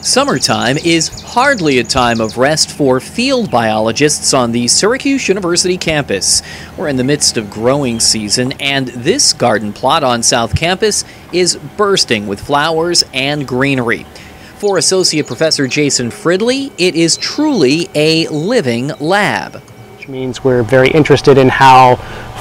Summertime is hardly a time of rest for field biologists on the Syracuse University campus. We're in the midst of growing season, and this garden plot on South Campus is bursting with flowers and greenery. For Associate Professor Jason Fridley, it is truly a living lab. Which means we're very interested in how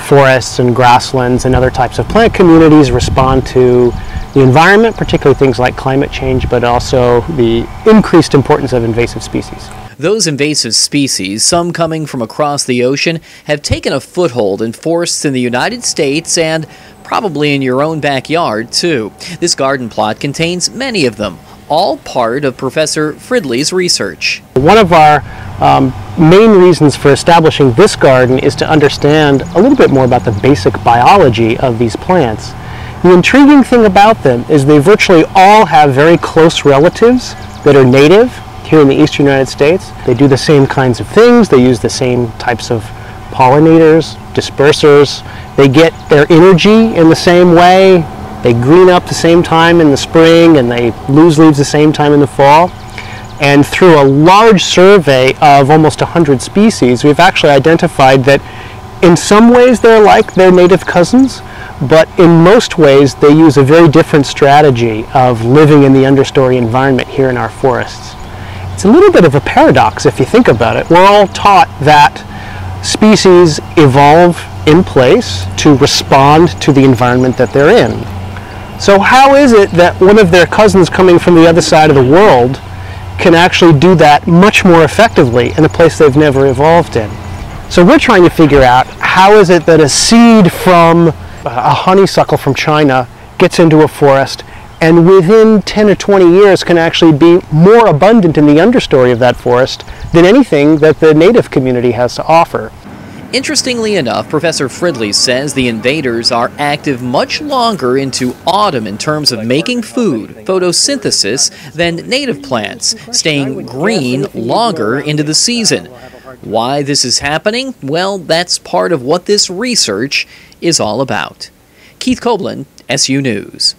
forests and grasslands and other types of plant communities respond to the environment, particularly things like climate change, but also the increased importance of invasive species. Those invasive species, some coming from across the ocean, have taken a foothold in forests in the United States and probably in your own backyard, too. This garden plot contains many of them, all part of Professor Fridley's research. One of our um, main reasons for establishing this garden is to understand a little bit more about the basic biology of these plants. The intriguing thing about them is they virtually all have very close relatives that are native here in the eastern United States. They do the same kinds of things, they use the same types of pollinators, dispersers. They get their energy in the same way. They green up the same time in the spring and they lose leaves the same time in the fall. And through a large survey of almost 100 species, we've actually identified that in some ways they're like their native cousins, but in most ways they use a very different strategy of living in the understory environment here in our forests. It's a little bit of a paradox if you think about it. We're all taught that species evolve in place to respond to the environment that they're in. So how is it that one of their cousins coming from the other side of the world can actually do that much more effectively in a place they've never evolved in? So we're trying to figure out how is it that a seed from a honeysuckle from China gets into a forest and within 10 or 20 years can actually be more abundant in the understory of that forest than anything that the native community has to offer. Interestingly enough, Professor Fridley says the invaders are active much longer into autumn in terms of making food, photosynthesis, than native plants, staying green longer into the season. Why this is happening? Well, that's part of what this research is all about. Keith Copeland, SU News.